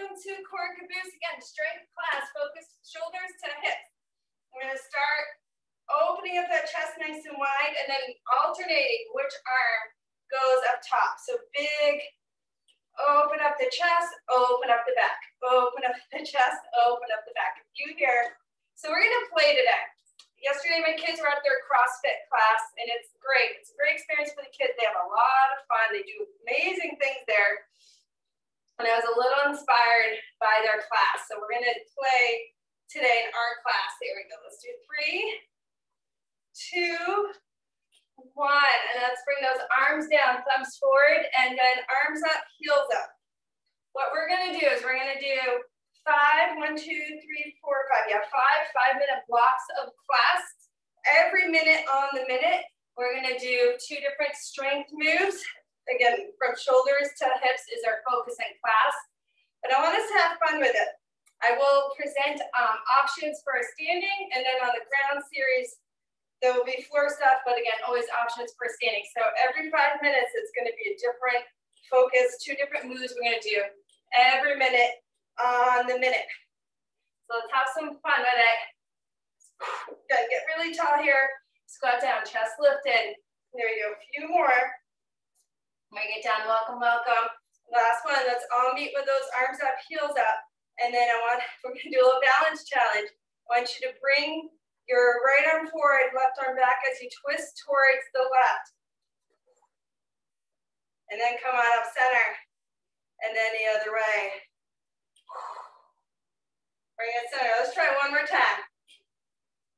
welcome to core caboose again, strength class, focused shoulders to hips. We're gonna start opening up that chest nice and wide and then alternating which arm goes up top. So big, open up the chest, open up the back, open up the chest, open up the back. If you hear, so we're gonna play today. Yesterday, my kids were at their CrossFit class, and it's great. It's a great experience for the kids. They have a lot of fun. They do amazing things there and I was a little inspired by their class. So we're gonna play today in our class. There we go. Let's do three, two, one. And let's bring those arms down, thumbs forward, and then arms up, heels up. What we're gonna do is we're gonna do five, one, two, three, four, five. Yeah, five, five minute blocks of class. Every minute on the minute, we're gonna do two different strength moves again, from shoulders to hips is our focus in class. But I want us to have fun with it. I will present um, options for standing, and then on the ground series, there will be floor stuff, but again, always options for standing. So every five minutes, it's gonna be a different focus, two different moves we're gonna do every minute on the minute. So let's have some fun with it. Good, get really tall here. Squat down, chest lifted. There you go, a few more. Bring it down, welcome, welcome. Last one, let's all meet with those arms up, heels up. And then I want, we're gonna do a little balance challenge. I want you to bring your right arm forward, left arm back as you twist towards the left. And then come on up center. And then the other way. Bring it center. Let's try one more time.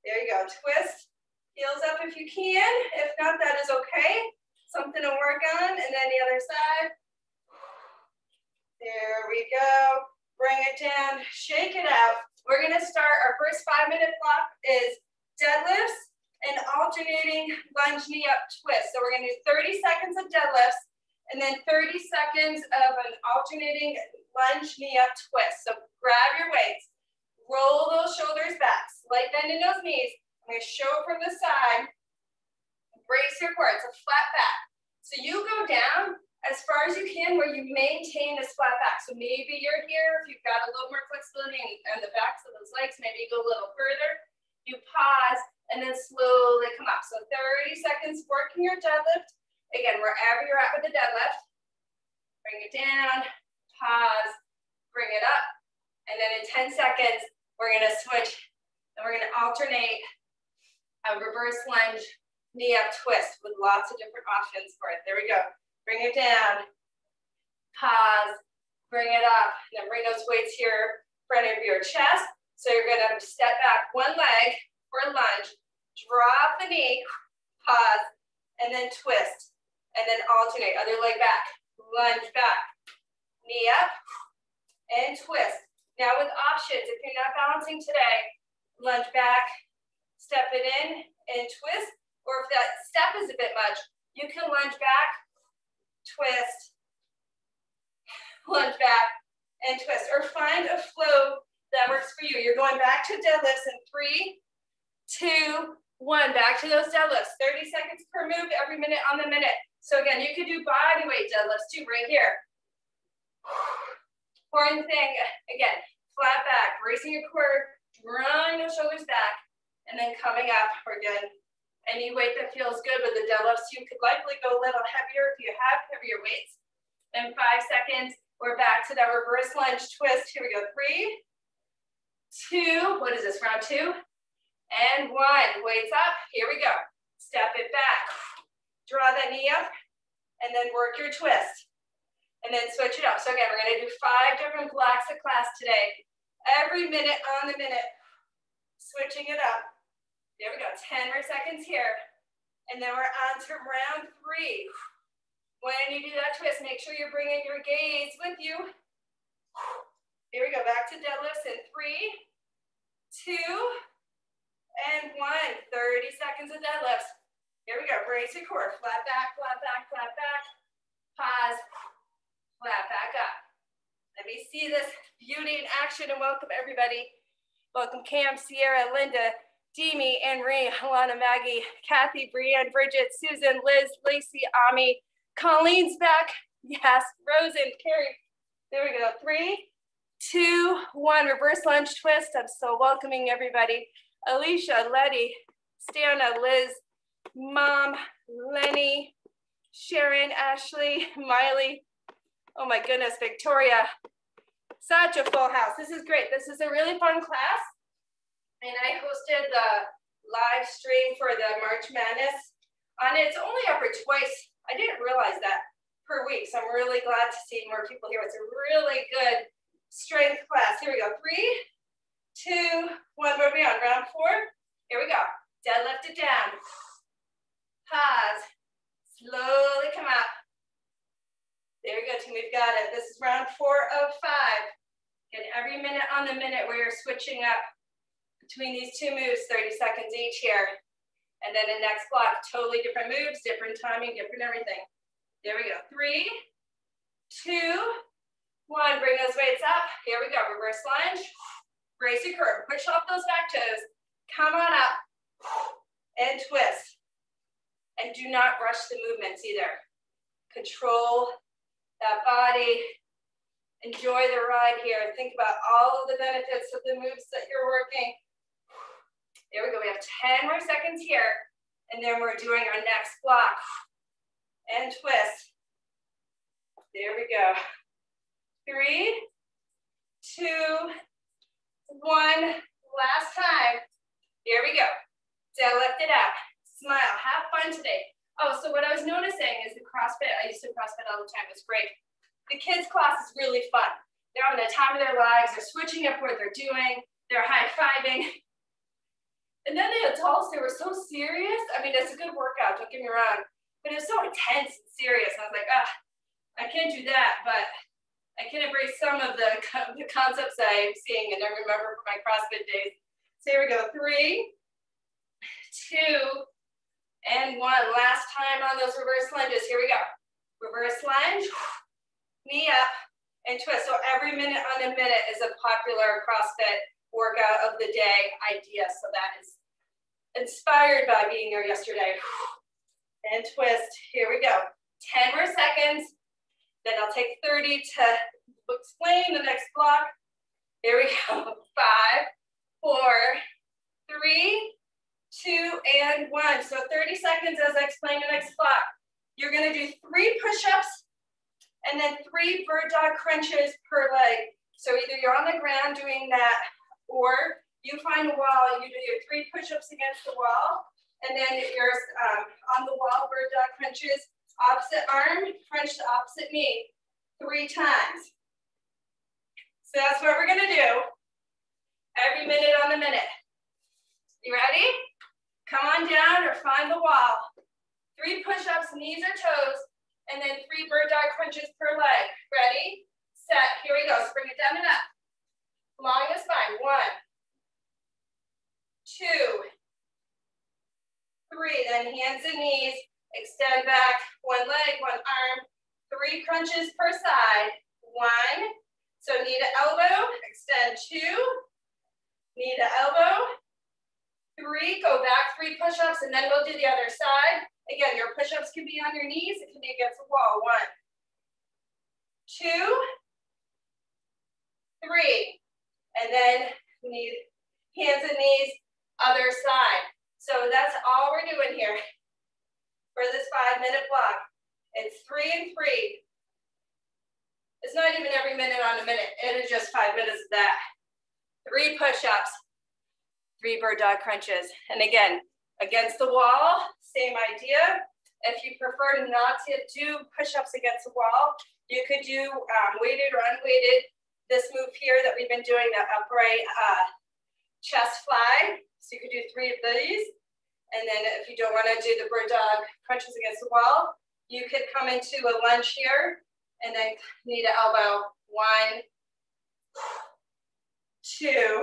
There you go. Twist. Heels up if you can. If not, that is okay something to work on. And then the other side. There we go. Bring it down, shake it out. We're gonna start, our first five minute block is deadlifts and alternating lunge knee up twist. So we're gonna do 30 seconds of deadlifts and then 30 seconds of an alternating lunge knee up twist. So grab your weights, roll those shoulders back, slight bend in those knees. I'm gonna show from the side, brace your core, it's a flat back. So you go down as far as you can where you maintain this flat back. So maybe you're here, if you've got a little more flexibility and the backs of those legs, maybe you go a little further. You pause and then slowly come up. So 30 seconds working your deadlift. Again, wherever you're at with the deadlift, bring it down, pause, bring it up. And then in 10 seconds, we're gonna switch and we're gonna alternate a reverse lunge knee up twist with lots of different options for it. There we go. Bring it down, pause, bring it up, then bring those weights here front of your chest. So you're gonna step back one leg for lunge, drop the knee, pause, and then twist, and then alternate, other leg back, lunge back, knee up, and twist. Now with options, if you're not balancing today, lunge back, step it in, and twist, or if that step is a bit much, you can lunge back, twist, lunge back, and twist. Or find a flow that works for you. You're going back to deadlifts in three, two, one. Back to those deadlifts. 30 seconds per move every minute on the minute. So again, you could do body weight deadlifts too, right here. Important thing, again, flat back, bracing your core, drawing those shoulders back, and then coming up. We're good any weight that feels good with the deadlifts. You could likely go a little heavier if you have heavier weights. In five seconds, we're back to that reverse lunge twist. Here we go, three, two, what is this, round two? And one, weights up, here we go. Step it back, draw that knee up, and then work your twist. And then switch it up. So again, we're gonna do five different blocks of class today. Every minute on the minute, switching it up. There we go, 10 more seconds here. And then we're on to round three. When you do that twist, make sure you're bringing your gaze with you. Here we go, back to deadlifts in three, two, and one. 30 seconds of deadlifts. Here we go, brace your core. Flat back, flat back, flat back. Pause, flat back up. Let me see this beauty in action and welcome everybody. Welcome Cam, Sierra, Linda, Demi, Anne-Marie, Alana, Maggie, Kathy, Brienne, Bridget, Susan, Liz, Lacey, Ami, Colleen's back. Yes, Rosen, Carrie. There we go. Three, two, one, reverse lunge twist. I'm so welcoming everybody. Alicia, Letty, Stana, Liz, Mom, Lenny, Sharon, Ashley, Miley. Oh my goodness, Victoria. Such a full house. This is great. This is a really fun class. And I hosted the live stream for the March Madness. And it's only up for twice. I didn't realize that per week. So I'm really glad to see more people here. It's a really good strength class. Here we go. Three, two, one. Where are we on? Round four. Here we go. Deadlift it down. Pause. Slowly come up. There we go, team. We've got it. This is round four of five. Get every minute on the minute where you're switching up between these two moves, 30 seconds each here. And then the next block, totally different moves, different timing, different everything. There we go. Three, two, one. Bring those weights up. Here we go. Reverse lunge. Brace your curve. Push off those back toes. Come on up. And twist. And do not rush the movements either. Control that body. Enjoy the ride here. Think about all of the benefits of the moves that you're working. There we go. We have 10 more seconds here. And then we're doing our next block and twist. There we go. Three, two, one. Last time. Here we go. Deadlift it out. Smile. Have fun today. Oh, so what I was noticing is the CrossFit, I used to CrossFit all the time. It was great. The kids' class is really fun. They're having the time of their lives. They're switching up what they're doing. They're high-fiving. And then the adults, they were so serious. I mean, it's a good workout, don't get me wrong but it was so intense and serious. I was like, ah, I can't do that, but I can embrace some of the, the concepts I'm seeing and I remember from my CrossFit days. So here we go, three, two, and one. Last time on those reverse lunges, here we go. Reverse lunge, knee up, and twist. So every minute on a minute is a popular CrossFit workout of the day idea. So that is inspired by being there yesterday and twist. Here we go. 10 more seconds. Then I'll take 30 to explain the next block. Here we go. Five, four, three, two, and one. So 30 seconds as I explain the next block. You're gonna do three push-ups and then three bird dog crunches per leg. So either you're on the ground doing that or you find a wall, you do your three push-ups against the wall and then you're um, on the wall, bird dog crunches, opposite arm, crunch to opposite knee, three times. So that's what we're gonna do every minute on the minute. You ready? Come on down or find the wall. Three push-ups, knees or toes, and then three bird dog crunches per leg. Ready, set, here we go. So bring it down and up. Long spine, one, two, three, then hands and knees, extend back, one leg, one arm, three crunches per side, one, so knee to elbow, extend two, knee to elbow, three, go back three push-ups, and then we'll do the other side. Again, your push-ups can be on your knees, it can be against the wall, one, two, three, and then we need hands and knees, other side. So that's all we're doing here for this five minute block. It's three and three. It's not even every minute on a minute. It is just five minutes of that. Three push-ups, three bird dog crunches. And again, against the wall, same idea. If you prefer not to do push-ups against the wall, you could do um, weighted or unweighted. This move here that we've been doing, the upright uh, chest fly. So you could do three of these. And then if you don't want to do the bird dog crunches against the wall, you could come into a lunge here and then knee to elbow. One, two,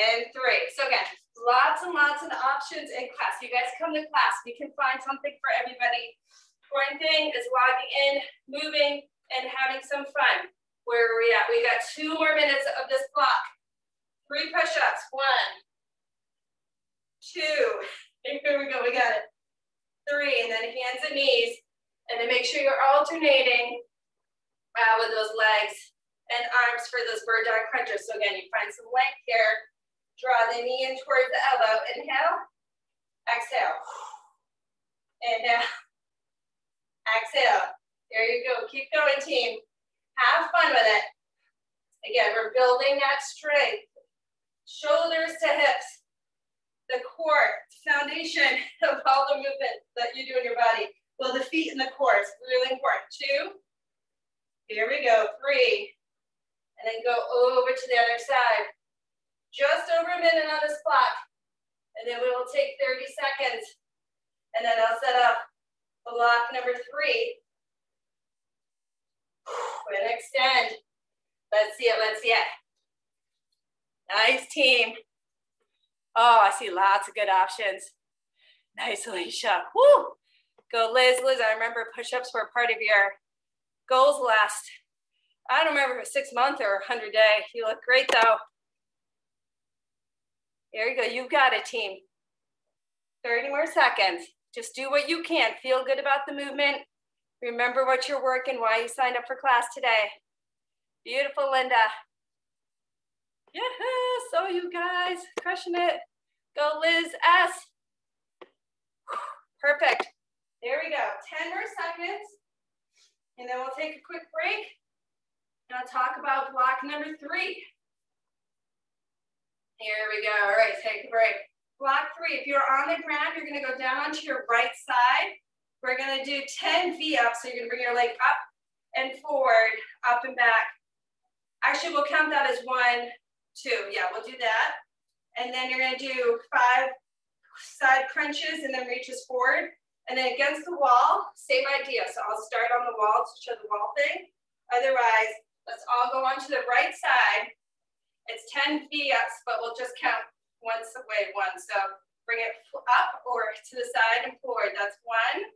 and three. So again, lots and lots of options in class. You guys come to class, we can find something for everybody. Important thing is logging in, moving, and having some fun. Where are we at? We got two more minutes of this block. Three push-ups. One, two. Here we go. We got it. Three. And then hands and knees. And then make sure you're alternating uh, with those legs. and arms for those bird dog crunches. So again, you find some length here. Draw the knee in towards the elbow. Inhale, exhale. Inhale, exhale. There you go. Keep going, team. Have fun with it. Again, we're building that strength. Shoulders to hips. The core, foundation of all the movement that you do in your body. Well, the feet and the core is really important. Two. Here we go. Three. And then go over to the other side. Just over a minute on this block. And then we will take 30 seconds. And then I'll set up block number three. Gonna extend. Let's see it, let's see it. Nice team. Oh, I see lots of good options. Nice, Alicia. Woo! Go, Liz. Liz, I remember push-ups were part of your goals last. I don't remember six month or 100 day. You look great though. There you go. You've got it, team. 30 more seconds. Just do what you can. Feel good about the movement. Remember what you're working, why you signed up for class today. Beautiful, Linda. Yeah, so you guys, crushing it. Go, Liz S. Perfect. There we go. 10 more seconds. And then we'll take a quick break. And I'll talk about block number three. Here we go. All right, take a break. Block three, if you're on the ground, you're gonna go down onto your right side. We're gonna do 10 V-ups. So you're gonna bring your leg up and forward, up and back. Actually, we'll count that as one, two. Yeah, we'll do that. And then you're gonna do five side crunches and then reaches forward. And then against the wall, same idea. So I'll start on the wall to show the wall thing. Otherwise, let's all go onto the right side. It's 10 V-ups, but we'll just count once away, one. So bring it up or to the side and forward. That's one,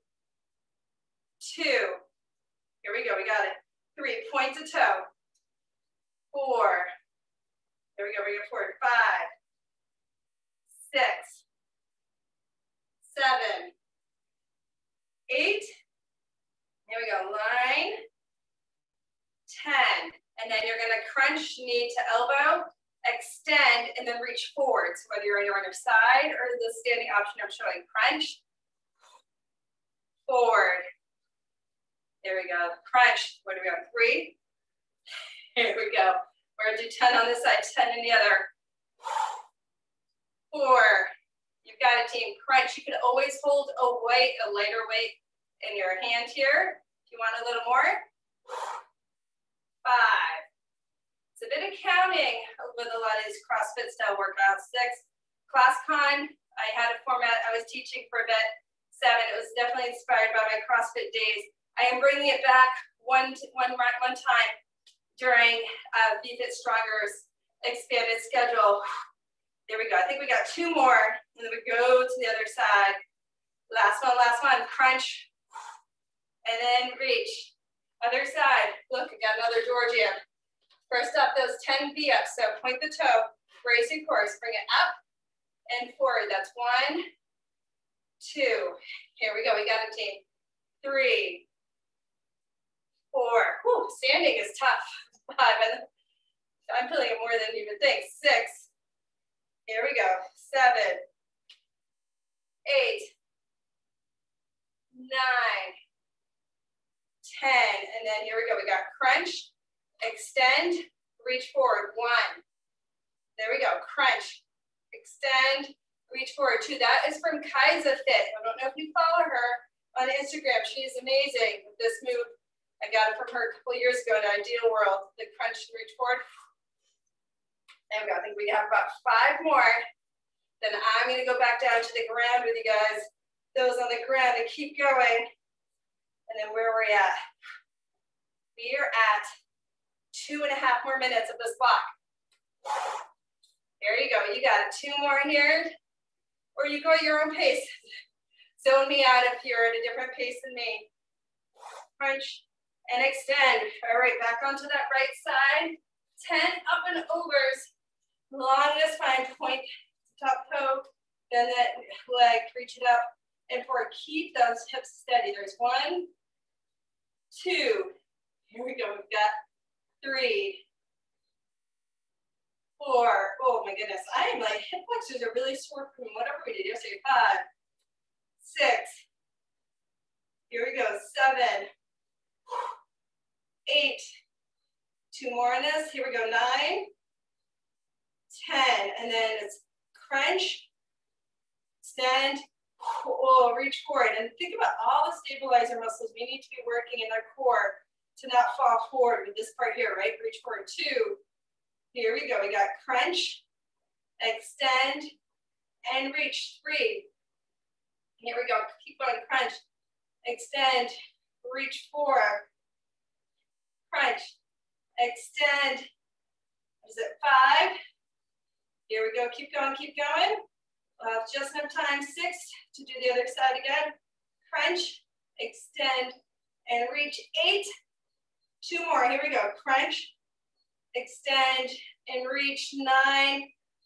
two. Here we go, we got it. Three, point to toe. Four. There we go, bring it forward. Five, six, seven, eight. Here we go, nine, ten. And then you're gonna crunch knee to elbow, extend, and then reach forward. So whether you're on your other side or the standing option I'm showing, crunch, forward. There we go, crunch. What do we on, three? Here we go. We're gonna do 10 on this side, 10 in the other. Four. You've got a team crunch. You can always hold a weight, a lighter weight in your hand here. If you want a little more. Five. It's a bit of counting with a lot of these CrossFit style workouts. Six, ClassCon, I had a format I was teaching for a bit. Seven, it was definitely inspired by my CrossFit days. I am bringing it back one, one, one time during uh, VFit Stronger's expanded schedule. There we go. I think we got two more, and then we go to the other side. Last one, last one. Crunch, and then reach. Other side. Look, got another Georgian. First up, those 10 V-ups. So point the toe, brace your core, bring it up and forward. That's one, two. Here we go, we got a team. Three, four. Whew, standing is tough. Five, I'm feeling it more than you would think. Six, here we go. Seven, eight, nine, ten, and then here we go. We got crunch, extend, reach forward, one. There we go, crunch, extend, reach forward, two. That is from KaisaFit. I don't know if you follow her on Instagram. She is amazing with this move. I got it from her a couple years ago in IDEA World, the crunch and forward. There we go, I think we have about five more. Then I'm gonna go back down to the ground with you guys. Those on the ground and keep going. And then where are we're at. We are at two and a half more minutes of this block. There you go, you got. Two more here, or you go at your own pace. Zone me out if you're at a different pace than me. Crunch and extend. All right, back onto that right side. 10 up and overs. Longest spine, point top toe, then that leg, reach it up. And for keep those hips steady. There's one, two. Here we go, we've got three, four. Oh my goodness, I am like, hip flexors are really sore from whatever we did yesterday. Five, six, here we go, seven, eight, two more on this, here we go, nine, 10, and then it's crunch, extend, oh, reach forward. And think about all the stabilizer muscles we need to be working in our core to not fall forward with this part here, right? Reach forward, two. Here we go, we got crunch, extend, and reach, three. Here we go, keep going, crunch, extend, reach, four. Crunch, extend, is it five? Here we go, keep going, keep going. We'll have just enough time, six, to do the other side again. Crunch, extend, and reach, eight. Two more, here we go, crunch, extend, and reach, nine.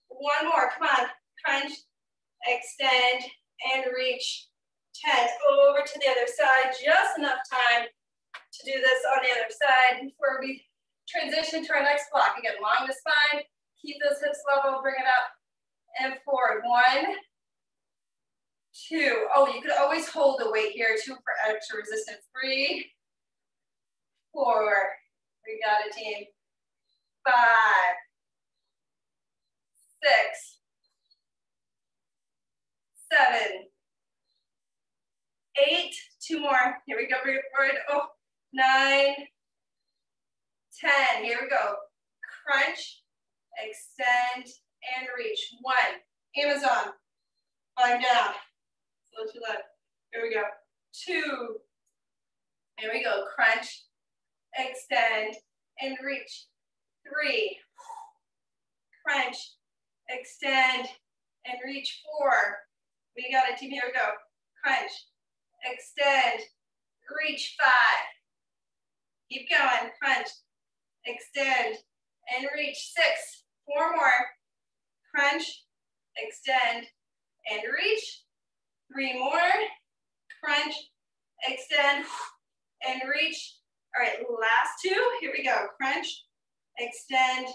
One more, come on, crunch, extend, and reach, 10. Over to the other side, just enough time to do this on the other side before we transition to our next block. Again, along the spine, Keep those hips level, bring it up and forward. One, two. Oh, you could always hold the weight here too for extra resistance. Three, four. We got it, team. Five, six, seven, eight. Two more. Here we go. Bring it forward. Oh, nine, ten. Here we go. Crunch extend, and reach. One, Amazon, climb down. Slow to left. Here we go. Two, here we go. Crunch, extend, and reach. Three, crunch, extend, and reach. Four, we got it, team. Here we go. Crunch, extend, reach. Five, keep going. Crunch, extend, and reach. Six, Four more. Crunch, extend, and reach. Three more. Crunch, extend, and reach. All right, last two. Here we go. Crunch, extend,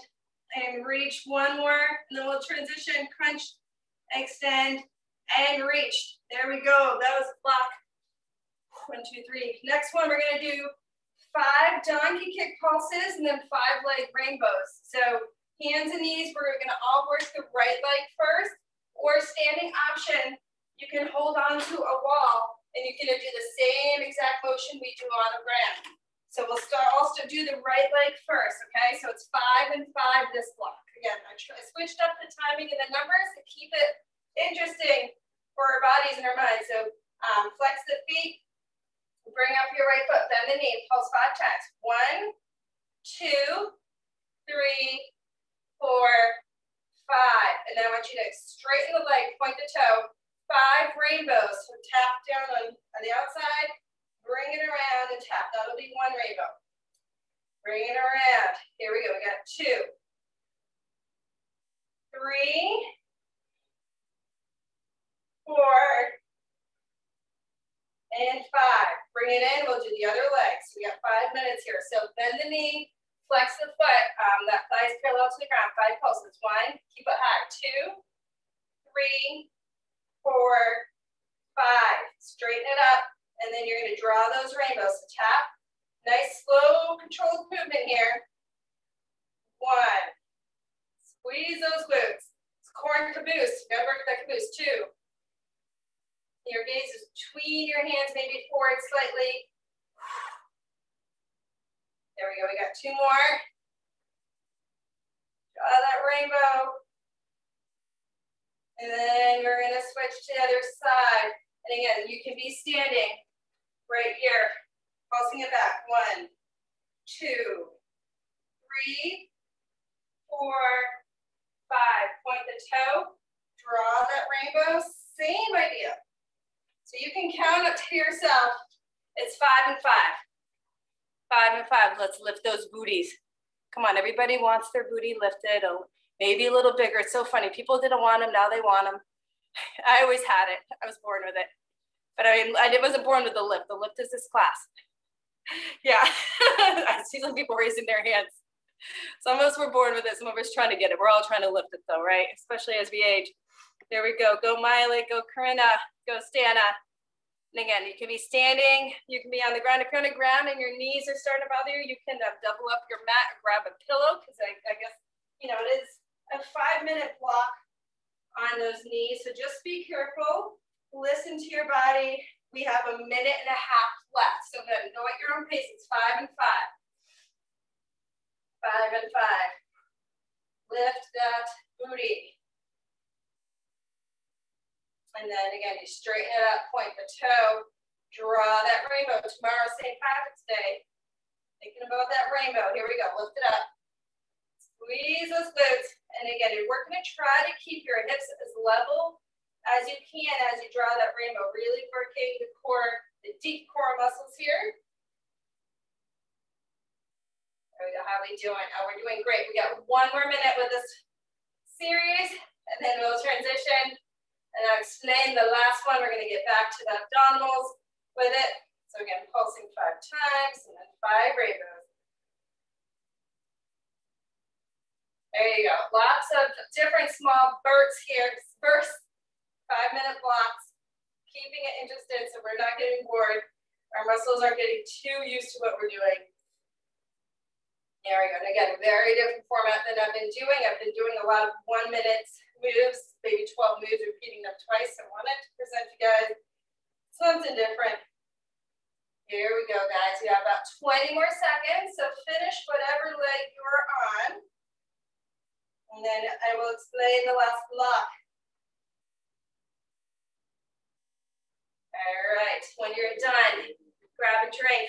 and reach. One more, and then we'll transition. Crunch, extend, and reach. There we go. That was a block. One, two, three. Next one, we're gonna do five donkey kick pulses and then five leg rainbows. So Hands and knees, we're gonna all work the right leg first, or standing option, you can hold on to a wall and you're gonna do the same exact motion we do on the ground. So we'll start also do the right leg first, okay? So it's five and five this block. Again, I, I switched up the timing and the numbers to keep it interesting for our bodies and our minds. So um, flex the feet, bring up your right foot, bend the knee, pulse five times. One, two, three, four, five. And then I want you to straighten the leg, point the toe. Five rainbows. So tap down on, on the outside, bring it around and tap. That'll be one rainbow. Bring it around. Here we go. We got two, three, four, and five. Bring it in. We'll do the other leg. So we got five minutes here. So bend the knee, Flex the foot, um, that thigh is parallel to the ground. Five pulses. One, keep it high. Two, three, four, five. Straighten it up, and then you're gonna draw those rainbows. So tap. Nice, slow, controlled movement here. One. Squeeze those glutes. It's core caboose. Work that caboose. Two. Your gaze is between your hands, maybe forward slightly. There we go, we got two more. Draw that rainbow. And then we're gonna switch to the other side. And again, you can be standing right here, pulsing it back. One, two, three, four, five. Point the toe, draw that rainbow, you can count up to yourself. It's five and five. Five and five, let's lift those booties. Come on, everybody wants their booty lifted, maybe a little bigger. It's so funny. People didn't want them, now they want them. I always had it. I was born with it. But I mean, I wasn't born with the lift. The lift is this class. Yeah, I see some people raising their hands. Some of us were born with it. Some of us trying to get it. We're all trying to lift it though, right? Especially as we age. There we go. Go Miley, go Corinna, go Stana. And again, you can be standing, you can be on the ground. If you're on the ground and your knees are starting to bother you, you can uh, double up your mat, and grab a pillow, because I, I guess, you know, it is a five minute block on those knees. So just be careful, listen to your body. We have a minute and a half left. So go at your own pace. It's five and five. Five and five. Lift that booty. And then again, you straighten it up, point the toe, draw that rainbow. Tomorrow, St. Patrick's Day. Thinking about that rainbow. Here we go, lift it up. Squeeze those glutes. And again, you're working to try to keep your hips as level as you can as you draw that rainbow. Really working the core, the deep core muscles here. There we go, how are we doing? Oh, we're doing great. We got one more minute with this series, and then we'll transition and I'll explain the last one. We're going to get back to the abdominals with it. So again, pulsing five times and then five rainbows. There you go. Lots of different small bursts here. Bursts, five minute blocks, keeping it interested so we're not getting bored. Our muscles aren't getting too used to what we're doing. There we go. And again, very different format than I've been doing. I've been doing a lot of one minute moves, maybe 12 moves, repeating them twice. I wanted to present you guys something different. Here we go, guys. We have about 20 more seconds, so finish whatever leg you're on. And then I will explain the last block. All right, when you're done, grab a drink.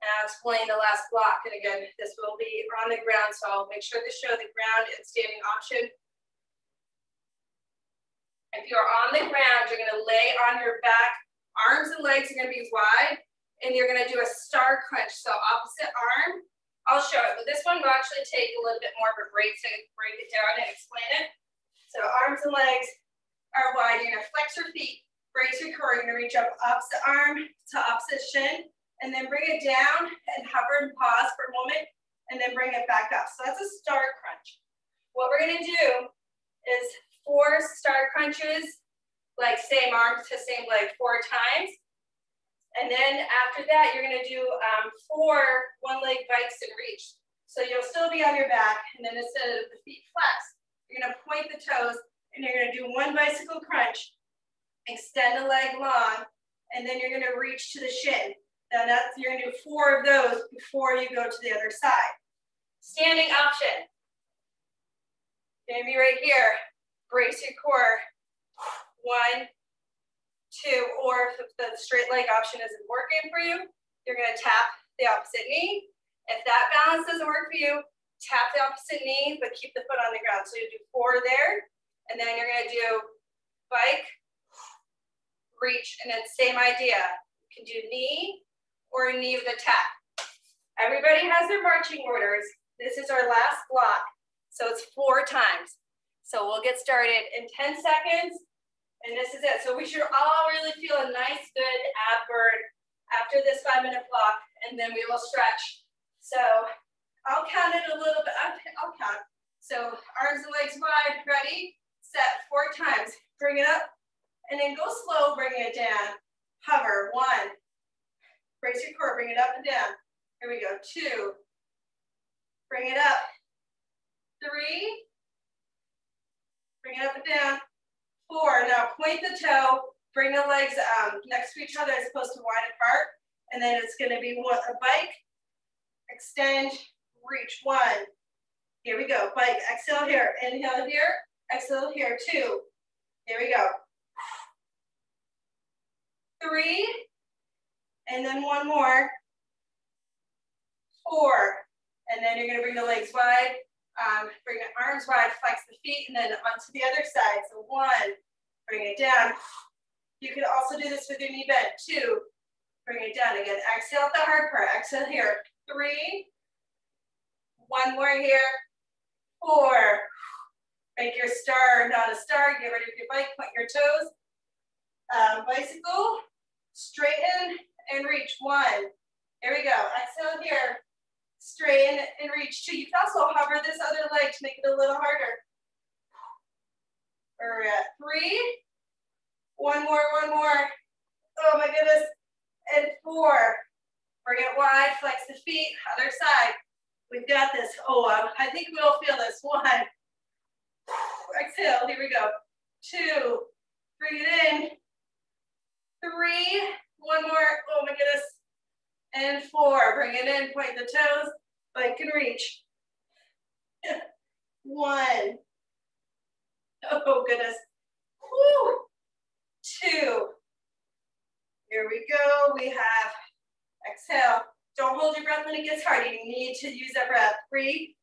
And I'll explain the last block. And again, this will be on the ground, so I'll make sure to show the ground and standing option if you're on the ground, you're gonna lay on your back, arms and legs are gonna be wide, and you're gonna do a star crunch. So opposite arm, I'll show it, but this one will actually take a little bit more of a break to break it down and explain it. So arms and legs are wide. You're gonna flex your feet, brace your core. You're gonna reach up opposite arm to opposite shin, and then bring it down and hover and pause for a moment, and then bring it back up. So that's a star crunch. What we're gonna do is four star crunches, like same arm to same leg four times. And then after that, you're gonna do um, four one leg bikes and reach. So you'll still be on your back, and then instead of the feet flex, you're gonna point the toes, and you're gonna do one bicycle crunch, extend the leg long, and then you're gonna reach to the shin. Now that's, you're gonna do four of those before you go to the other side. Standing option. Gonna be right here. Brace your core. One, two, or if the straight leg option isn't working for you, you're gonna tap the opposite knee. If that balance doesn't work for you, tap the opposite knee, but keep the foot on the ground. So you do four there, and then you're gonna do bike, reach, and then same idea. You can do knee or knee with a tap. Everybody has their marching orders. This is our last block. So it's four times. So we'll get started in 10 seconds, and this is it. So we should all really feel a nice, good ab burn after this five minute block, and then we will stretch. So I'll count it a little bit, I'll count. So arms and legs wide, ready, set, four times. Bring it up, and then go slow, bring it down. Hover, one. Brace your core, bring it up and down. Here we go, two. Bring it up, three, Bring it up and down. Four. Now point the toe. Bring the legs um, next to each other as opposed to wide apart. And then it's going to be one, a bike. Extend. Reach. One. Here we go. Bike. Exhale here. Inhale here. Exhale here. Two. Here we go. Three. And then one more. Four. And then you're going to bring the legs wide. Um, bring the arms wide, flex the feet, and then onto the other side. So one, bring it down. You can also do this with your knee bent. Two, bring it down again. Exhale at the hard part. Exhale here. Three. One more here. Four. Make your star not a star. Get ready for your bike. Point your toes. Um, bicycle. Straighten and reach. One. Here we go. Exhale here. Straighten and reach. Two. You can also hover this other leg to make it a little harder. We're at three. One more, one more. Oh my goodness. And four. Bring it wide, flex the feet, other side. We've got this. Oh, um, I think we'll feel this. One. Exhale, here we go. Two. Bring it in. Three. One more. Oh my goodness. And four. Bring it in, point the toes, but can reach. One. Oh goodness. Two. Here we go. We have exhale. Don't hold your breath when it gets hard. You need to use that breath. Three.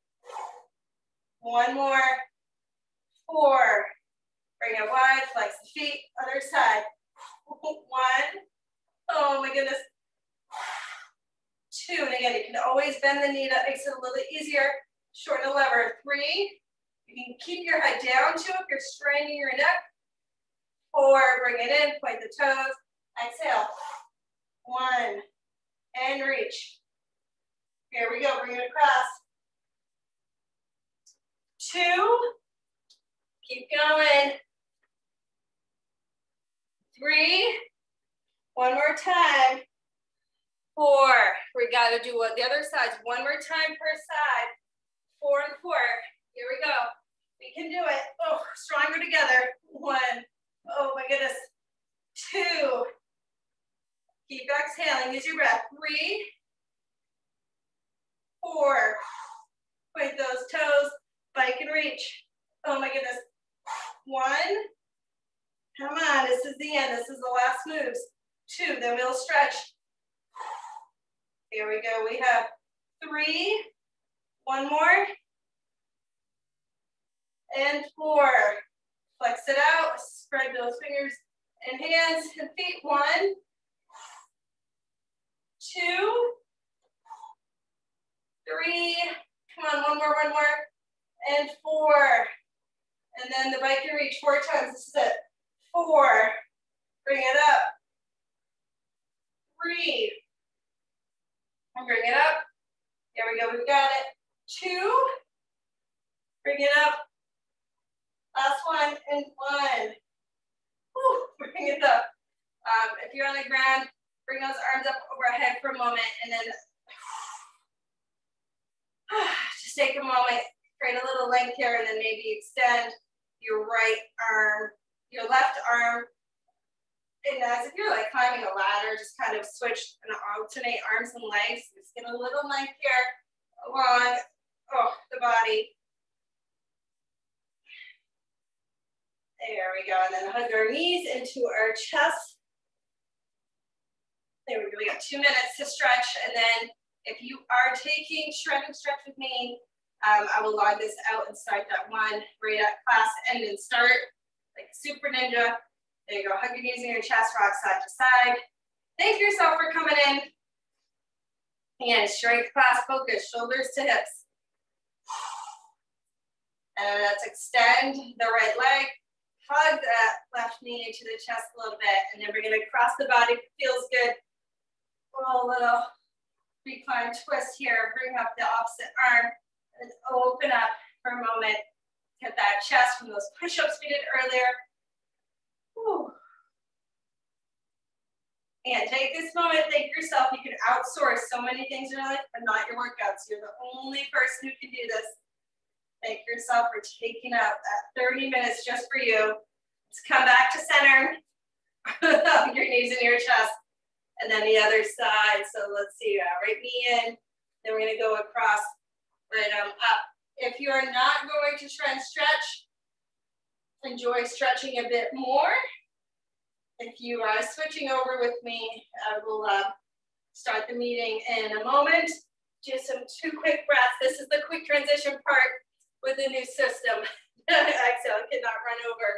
One more. Four. Bring it wide, flex the feet, other side. One. Oh my goodness. Two, and again, you can always bend the knee. That makes it a little bit easier. Shorten the lever. Three. You can keep your head down too if you're straining your neck. Four, bring it in, point the toes. Exhale. One, and reach. Here we go, bring it across. Two, keep going. Three, one more time. Four, we gotta do the other side's one more time per side. Four and four, here we go. We can do it. Oh, stronger together. One, oh my goodness. Two, keep exhaling, use your breath. Three, four, point those toes, bike and reach. Oh my goodness. One, come on, this is the end. This is the last moves. Two, then we'll stretch. Here we go. We have three, one more, and four. Flex it out, spread those fingers and hands and feet. One, two, three, come on, one more, one more, and four. And then the bike can reach four times. This is it. Four. Bring it up. Three. And bring it up. There we go. We've got it. Two. Bring it up. Last one and one. Whew, bring it up. Um, if you're on the ground, bring those arms up overhead for a moment and then just take a moment, create a little length here and then maybe extend your right arm, your left arm. And as if you're like climbing a ladder, just kind of switch and alternate arms and legs. Just get a little length here along oh, the body. There we go. And then hug our knees into our chest. There we go. We got two minutes to stretch. And then if you are taking shredding stretch with me, um, I will log this out and start that one right at class end and start like super ninja. There you go. Hug your knees in your chest, rock side to side. Thank yourself for coming in. And strength class focus, shoulders to hips. And let's extend the right leg hug that left knee into the chest a little bit, and then we're gonna cross the body, feels good. A little recline twist here, bring up the opposite arm, and open up for a moment. Get that chest from those push-ups we did earlier. And take this moment, thank yourself. You can outsource so many things in your life, but not your workouts. You're the only person who can do this. Thank yourself for taking out that 30 minutes just for you. Let's come back to center. your knees in your chest. And then the other side. So let's see, uh, right knee in. Then we're gonna go across, right arm up. If you're not going to try and stretch, enjoy stretching a bit more. If you are switching over with me, I will uh, start the meeting in a moment. Just some two quick breaths. This is the quick transition part with the new system. Exhale, cannot run over.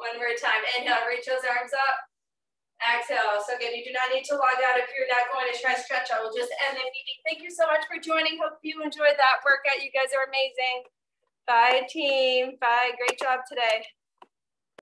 One more time. Inhale, reach those arms up. Exhale. So again, you do not need to log out if you're not going to try stretch. I will just end the meeting. Thank you so much for joining. Hope you enjoyed that workout. You guys are amazing. Bye, team. Bye. Great job today.